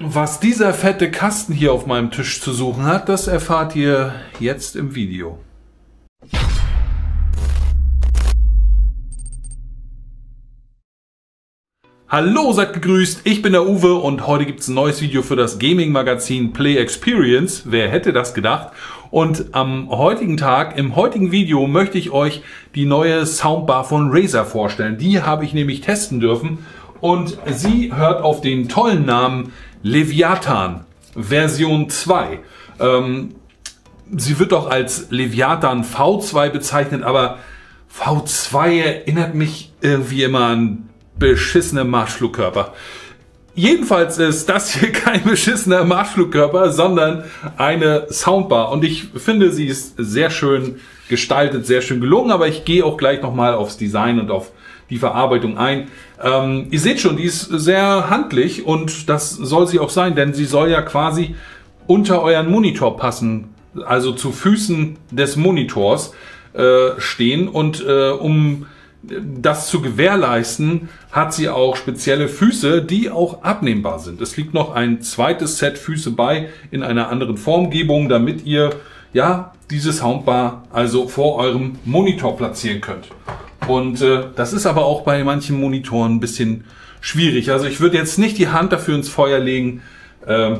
Was dieser fette Kasten hier auf meinem Tisch zu suchen hat, das erfahrt ihr jetzt im Video. Hallo, seid gegrüßt, ich bin der Uwe und heute gibt's ein neues Video für das Gaming-Magazin Play Experience. Wer hätte das gedacht? Und am heutigen Tag, im heutigen Video, möchte ich euch die neue Soundbar von Razer vorstellen. Die habe ich nämlich testen dürfen und sie hört auf den tollen Namen Leviathan Version 2. Ähm, sie wird auch als Leviathan V2 bezeichnet, aber V2 erinnert mich irgendwie immer an beschissene Marschflugkörper. Jedenfalls ist das hier kein beschissener Marschflugkörper, sondern eine Soundbar. Und ich finde, sie ist sehr schön gestaltet, sehr schön gelungen. Aber ich gehe auch gleich nochmal aufs Design und auf die Verarbeitung ein. Ähm, ihr seht schon, die ist sehr handlich und das soll sie auch sein, denn sie soll ja quasi unter euren Monitor passen, also zu Füßen des Monitors äh, stehen und äh, um das zu gewährleisten, hat sie auch spezielle Füße, die auch abnehmbar sind. Es liegt noch ein zweites Set Füße bei in einer anderen Formgebung, damit ihr ja diese Soundbar also vor eurem Monitor platzieren könnt. Und äh, das ist aber auch bei manchen Monitoren ein bisschen schwierig. Also ich würde jetzt nicht die Hand dafür ins Feuer legen, äh,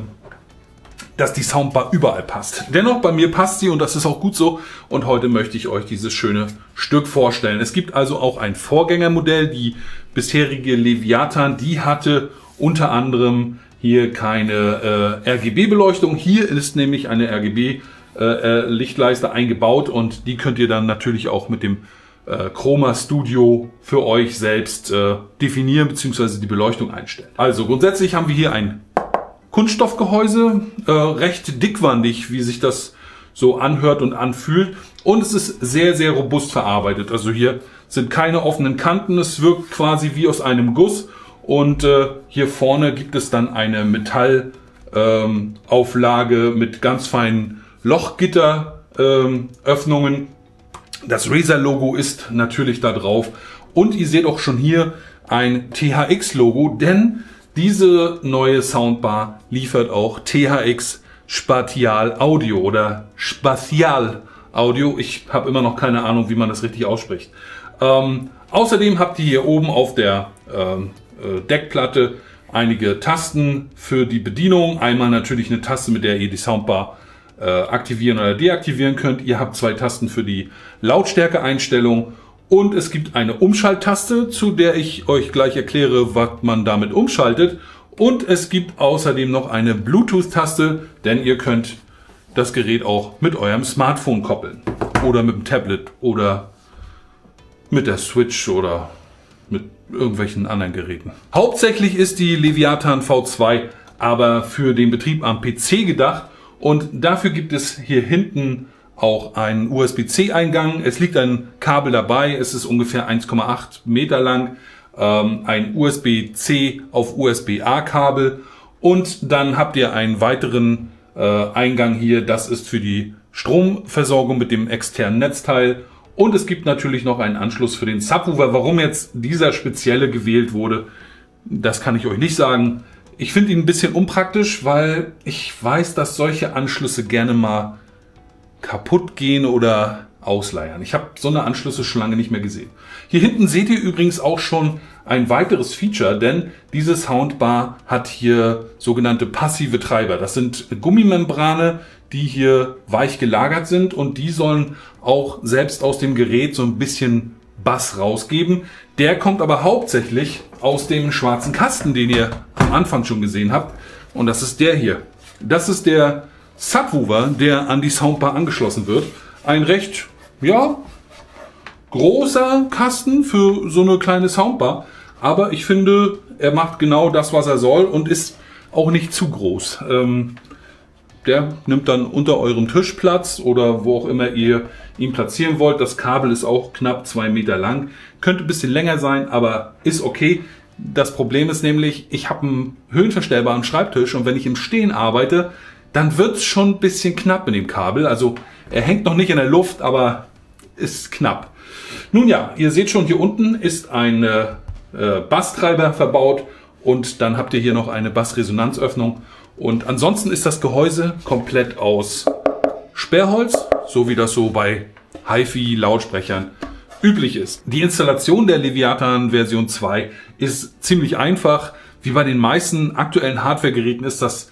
dass die Soundbar überall passt. Dennoch, bei mir passt sie und das ist auch gut so. Und heute möchte ich euch dieses schöne Stück vorstellen. Es gibt also auch ein Vorgängermodell. Die bisherige Leviathan, die hatte unter anderem hier keine äh, RGB-Beleuchtung. Hier ist nämlich eine RGB-Lichtleiste äh, äh eingebaut und die könnt ihr dann natürlich auch mit dem äh, Chroma Studio für euch selbst äh, definieren bzw. die Beleuchtung einstellen. Also grundsätzlich haben wir hier ein Kunststoffgehäuse, äh, recht dickwandig, wie sich das so anhört und anfühlt. Und es ist sehr, sehr robust verarbeitet. Also hier sind keine offenen Kanten. Es wirkt quasi wie aus einem Guss. Und äh, hier vorne gibt es dann eine Metallauflage ähm, mit ganz feinen Lochgitteröffnungen. Ähm, das Razer-Logo ist natürlich da drauf. Und ihr seht auch schon hier ein THX-Logo, denn diese neue Soundbar liefert auch THX Spatial Audio oder Spatial Audio. Ich habe immer noch keine Ahnung, wie man das richtig ausspricht. Ähm, außerdem habt ihr hier oben auf der ähm, äh, Deckplatte einige Tasten für die Bedienung. Einmal natürlich eine Taste, mit der ihr die Soundbar äh, aktivieren oder deaktivieren könnt. Ihr habt zwei Tasten für die Lautstärke-Einstellung und es gibt eine Umschalttaste, zu der ich euch gleich erkläre, was man damit umschaltet. Und es gibt außerdem noch eine Bluetooth-Taste, denn ihr könnt das Gerät auch mit eurem Smartphone koppeln. Oder mit dem Tablet oder mit der Switch oder mit irgendwelchen anderen Geräten. Hauptsächlich ist die Leviathan V2 aber für den Betrieb am PC gedacht und dafür gibt es hier hinten auch einen USB-C-Eingang. Es liegt ein Kabel dabei. Es ist ungefähr 1,8 Meter lang. Ähm, ein USB-C auf USB-A-Kabel. Und dann habt ihr einen weiteren äh, Eingang hier. Das ist für die Stromversorgung mit dem externen Netzteil. Und es gibt natürlich noch einen Anschluss für den Subwoofer. Warum jetzt dieser spezielle gewählt wurde, das kann ich euch nicht sagen. Ich finde ihn ein bisschen unpraktisch, weil ich weiß, dass solche Anschlüsse gerne mal kaputt gehen oder ausleiern. Ich habe so eine Anschlüsse schon lange nicht mehr gesehen. Hier hinten seht ihr übrigens auch schon ein weiteres Feature, denn diese Soundbar hat hier sogenannte passive Treiber. Das sind Gummimembrane, die hier weich gelagert sind und die sollen auch selbst aus dem Gerät so ein bisschen Bass rausgeben. Der kommt aber hauptsächlich aus dem schwarzen Kasten, den ihr am Anfang schon gesehen habt. Und das ist der hier. Das ist der Subwoofer, der an die Soundbar angeschlossen wird. Ein recht, ja, großer Kasten für so eine kleine Soundbar. Aber ich finde, er macht genau das, was er soll und ist auch nicht zu groß. Ähm, der nimmt dann unter eurem Tisch Platz oder wo auch immer ihr ihn platzieren wollt. Das Kabel ist auch knapp zwei Meter lang. Könnte ein bisschen länger sein, aber ist okay. Das Problem ist nämlich, ich habe einen höhenverstellbaren Schreibtisch und wenn ich im Stehen arbeite, dann wird es schon ein bisschen knapp mit dem Kabel. Also er hängt noch nicht in der Luft, aber ist knapp. Nun ja, ihr seht schon, hier unten ist ein äh, Basstreiber verbaut und dann habt ihr hier noch eine Bassresonanzöffnung. Und ansonsten ist das Gehäuse komplett aus Sperrholz, so wie das so bei HiFi-Lautsprechern üblich ist. Die Installation der Leviathan Version 2 ist ziemlich einfach. Wie bei den meisten aktuellen Hardware-Geräten ist das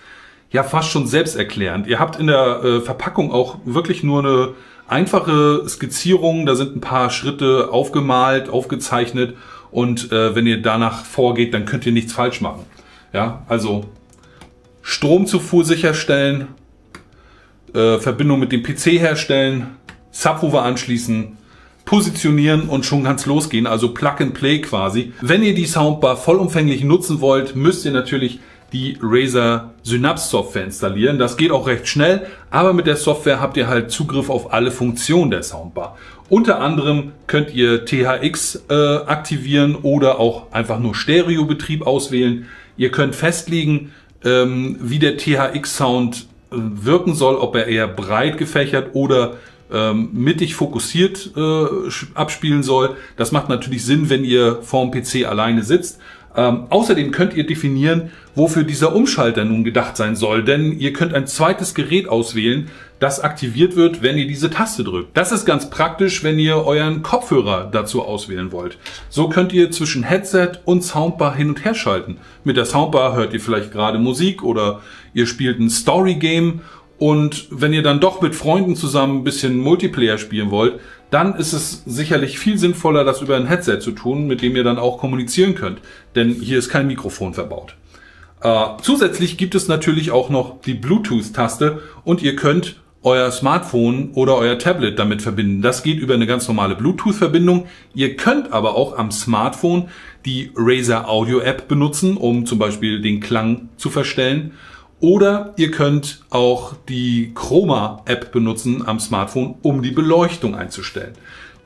ja fast schon selbsterklärend. Ihr habt in der äh, Verpackung auch wirklich nur eine einfache Skizzierung. Da sind ein paar Schritte aufgemalt, aufgezeichnet und äh, wenn ihr danach vorgeht, dann könnt ihr nichts falsch machen. Ja, also Stromzufuhr sicherstellen, äh, Verbindung mit dem PC herstellen, Subwoofer anschließen, positionieren und schon ganz losgehen, also Plug and Play quasi. Wenn ihr die Soundbar vollumfänglich nutzen wollt, müsst ihr natürlich die Razer Synapse Software installieren. Das geht auch recht schnell, aber mit der Software habt ihr halt Zugriff auf alle Funktionen der Soundbar. Unter anderem könnt ihr THX äh, aktivieren oder auch einfach nur Stereobetrieb auswählen. Ihr könnt festlegen, ähm, wie der THX-Sound äh, wirken soll, ob er eher breit gefächert oder ähm, mittig fokussiert äh, abspielen soll. Das macht natürlich Sinn, wenn ihr vorm PC alleine sitzt. Ähm, außerdem könnt ihr definieren, wofür dieser Umschalter nun gedacht sein soll, denn ihr könnt ein zweites Gerät auswählen, das aktiviert wird, wenn ihr diese Taste drückt. Das ist ganz praktisch, wenn ihr euren Kopfhörer dazu auswählen wollt. So könnt ihr zwischen Headset und Soundbar hin und her schalten. Mit der Soundbar hört ihr vielleicht gerade Musik oder ihr spielt ein Story Game und wenn ihr dann doch mit Freunden zusammen ein bisschen Multiplayer spielen wollt, dann ist es sicherlich viel sinnvoller, das über ein Headset zu tun, mit dem ihr dann auch kommunizieren könnt. Denn hier ist kein Mikrofon verbaut. Äh, zusätzlich gibt es natürlich auch noch die Bluetooth-Taste und ihr könnt euer Smartphone oder euer Tablet damit verbinden. Das geht über eine ganz normale Bluetooth-Verbindung. Ihr könnt aber auch am Smartphone die Razer Audio App benutzen, um zum Beispiel den Klang zu verstellen. Oder ihr könnt auch die Chroma-App benutzen am Smartphone, um die Beleuchtung einzustellen.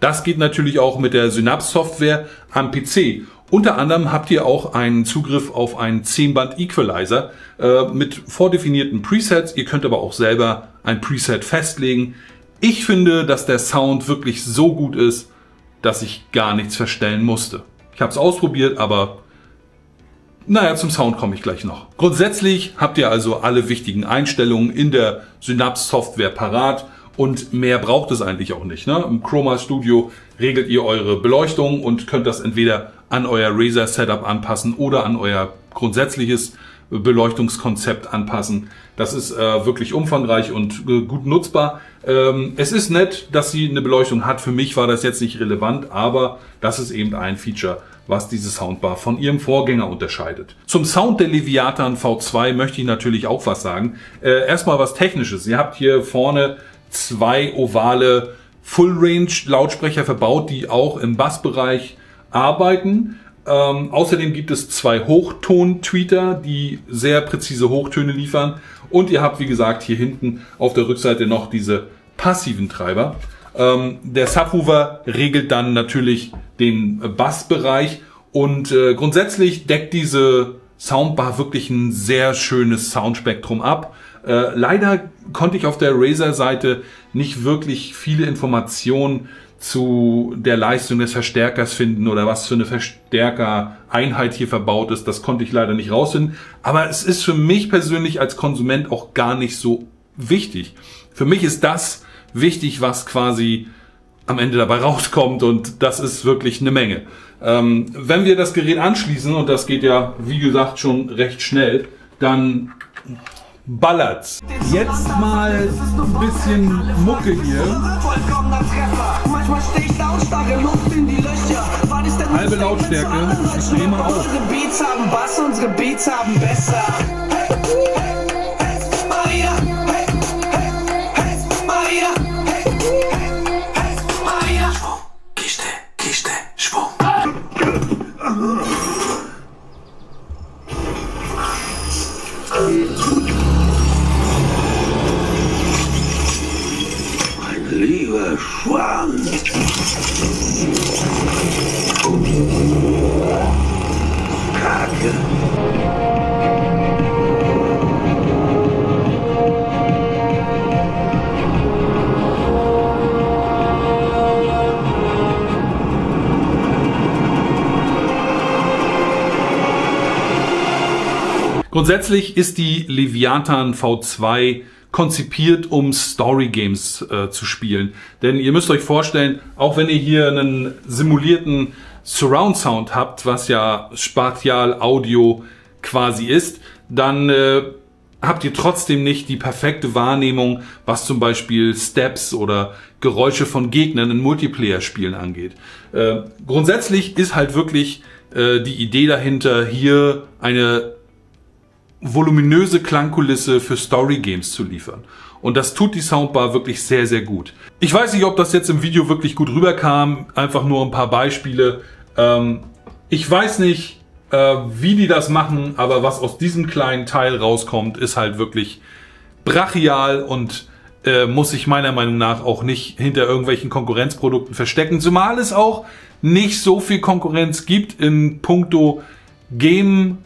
Das geht natürlich auch mit der Synapse-Software am PC. Unter anderem habt ihr auch einen Zugriff auf einen 10-Band-Equalizer äh, mit vordefinierten Presets. Ihr könnt aber auch selber ein Preset festlegen. Ich finde, dass der Sound wirklich so gut ist, dass ich gar nichts verstellen musste. Ich habe es ausprobiert, aber naja, zum Sound komme ich gleich noch. Grundsätzlich habt ihr also alle wichtigen Einstellungen in der Synapse Software parat und mehr braucht es eigentlich auch nicht. Ne? Im Chroma Studio regelt ihr eure Beleuchtung und könnt das entweder an euer Razer Setup anpassen oder an euer grundsätzliches Beleuchtungskonzept anpassen. Das ist äh, wirklich umfangreich und äh, gut nutzbar. Ähm, es ist nett, dass sie eine Beleuchtung hat. Für mich war das jetzt nicht relevant, aber das ist eben ein Feature, was diese Soundbar von ihrem Vorgänger unterscheidet. Zum Sound der Leviathan V2 möchte ich natürlich auch was sagen. Äh, erstmal was Technisches. Ihr habt hier vorne zwei ovale Full-Range-Lautsprecher verbaut, die auch im Bassbereich arbeiten. Ähm, außerdem gibt es zwei Hochton-Tweeter, die sehr präzise Hochtöne liefern. Und ihr habt, wie gesagt, hier hinten auf der Rückseite noch diese passiven Treiber. Ähm, der Subwoofer regelt dann natürlich den Bassbereich und äh, grundsätzlich deckt diese Soundbar wirklich ein sehr schönes Soundspektrum ab. Äh, leider konnte ich auf der Razer-Seite nicht wirklich viele Informationen zu der Leistung des Verstärkers finden oder was für eine Verstärkereinheit hier verbaut ist. Das konnte ich leider nicht rausfinden. Aber es ist für mich persönlich als Konsument auch gar nicht so wichtig. Für mich ist das wichtig, was quasi am Ende dabei rauskommt und das ist wirklich eine Menge. Ähm, wenn wir das Gerät anschließen, und das geht ja, wie gesagt, schon recht schnell, dann ballert's. Jetzt mal ein bisschen Mucke hier. Halbe Lautstärke, ich mal auf. Unsere Beats haben Bass, unsere Beats haben besser. lieber Schwan. Kacke. Grundsätzlich ist die Leviathan V2 konzipiert, um Story Games äh, zu spielen. Denn ihr müsst euch vorstellen, auch wenn ihr hier einen simulierten Surround Sound habt, was ja Spatial Audio quasi ist, dann äh, habt ihr trotzdem nicht die perfekte Wahrnehmung, was zum Beispiel Steps oder Geräusche von Gegnern in Multiplayer-Spielen angeht. Äh, grundsätzlich ist halt wirklich äh, die Idee dahinter, hier eine voluminöse Klangkulisse für Story Games zu liefern. Und das tut die Soundbar wirklich sehr, sehr gut. Ich weiß nicht, ob das jetzt im Video wirklich gut rüberkam. Einfach nur ein paar Beispiele. Ähm, ich weiß nicht, äh, wie die das machen, aber was aus diesem kleinen Teil rauskommt, ist halt wirklich brachial und äh, muss sich meiner Meinung nach auch nicht hinter irgendwelchen Konkurrenzprodukten verstecken. Zumal es auch nicht so viel Konkurrenz gibt in puncto Game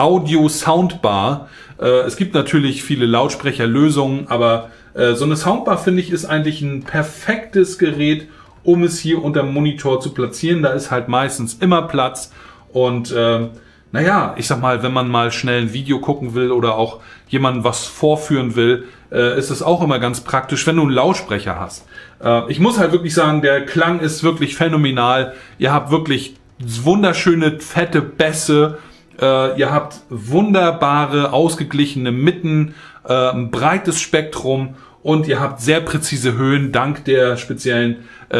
Audio Soundbar. Äh, es gibt natürlich viele Lautsprecherlösungen, aber äh, so eine Soundbar finde ich ist eigentlich ein perfektes Gerät, um es hier unter dem Monitor zu platzieren. Da ist halt meistens immer Platz und äh, naja, ich sag mal, wenn man mal schnell ein Video gucken will oder auch jemandem was vorführen will, äh, ist es auch immer ganz praktisch, wenn du einen Lautsprecher hast. Äh, ich muss halt wirklich sagen, der Klang ist wirklich phänomenal. Ihr habt wirklich wunderschöne, fette Bässe äh, ihr habt wunderbare, ausgeglichene Mitten, äh, ein breites Spektrum und ihr habt sehr präzise Höhen dank der speziellen äh,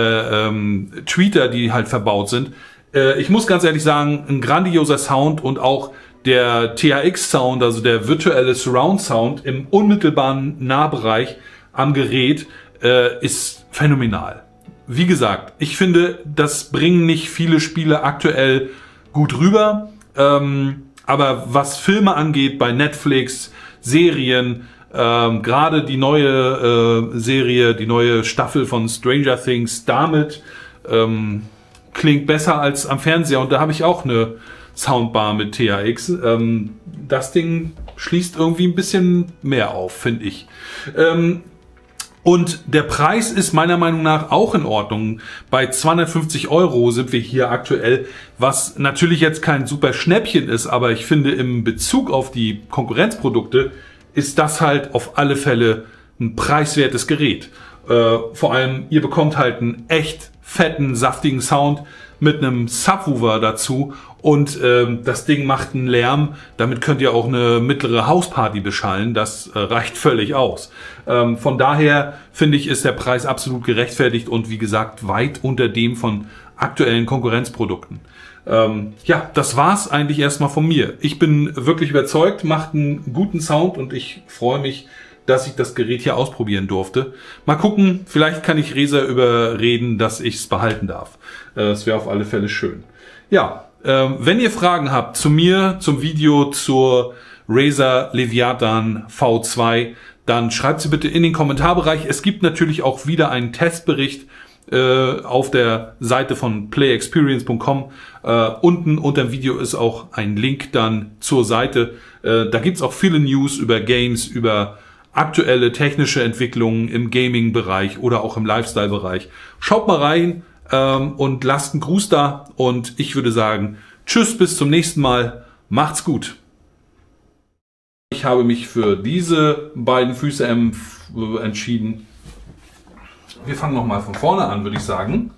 ähm, Tweeter, die halt verbaut sind. Äh, ich muss ganz ehrlich sagen, ein grandioser Sound und auch der THX-Sound, also der virtuelle Surround-Sound im unmittelbaren Nahbereich am Gerät äh, ist phänomenal. Wie gesagt, ich finde, das bringen nicht viele Spiele aktuell gut rüber. Ähm, aber was Filme angeht, bei Netflix, Serien, ähm, gerade die neue äh, Serie, die neue Staffel von Stranger Things, damit ähm, klingt besser als am Fernseher. Und da habe ich auch eine Soundbar mit THX. Ähm, das Ding schließt irgendwie ein bisschen mehr auf, finde ich. Ähm, und der Preis ist meiner Meinung nach auch in Ordnung. Bei 250 Euro sind wir hier aktuell, was natürlich jetzt kein super Schnäppchen ist, aber ich finde im Bezug auf die Konkurrenzprodukte ist das halt auf alle Fälle ein preiswertes Gerät. Äh, vor allem, ihr bekommt halt einen echt fetten, saftigen Sound mit einem Subwoofer dazu und ähm, das Ding macht einen Lärm. Damit könnt ihr auch eine mittlere Hausparty beschallen. Das äh, reicht völlig aus. Ähm, von daher finde ich, ist der Preis absolut gerechtfertigt und wie gesagt weit unter dem von aktuellen Konkurrenzprodukten. Ähm, ja, das war's eigentlich erstmal von mir. Ich bin wirklich überzeugt, macht einen guten Sound und ich freue mich, dass ich das Gerät hier ausprobieren durfte. Mal gucken, vielleicht kann ich Resa überreden, dass ich es behalten darf. Äh, wäre auf alle Fälle schön. Ja, ähm, wenn ihr Fragen habt zu mir, zum Video, zur Razer Leviathan V2, dann schreibt sie bitte in den Kommentarbereich. Es gibt natürlich auch wieder einen Testbericht äh, auf der Seite von playexperience.com. Äh, unten unter dem Video ist auch ein Link dann zur Seite. Äh, da gibt's auch viele News über Games, über aktuelle technische Entwicklungen im Gaming-Bereich oder auch im Lifestyle-Bereich. Schaut mal rein ähm, und lasst einen Gruß da und ich würde sagen, tschüss, bis zum nächsten Mal, macht's gut. Ich habe mich für diese beiden Füße entschieden. Wir fangen nochmal von vorne an, würde ich sagen.